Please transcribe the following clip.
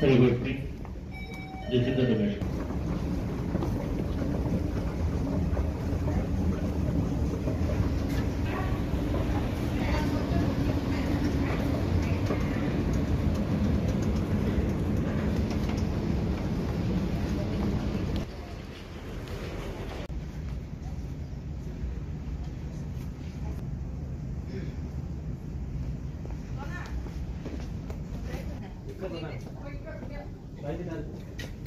Very good. Jessica Ramesh. 同，来进来。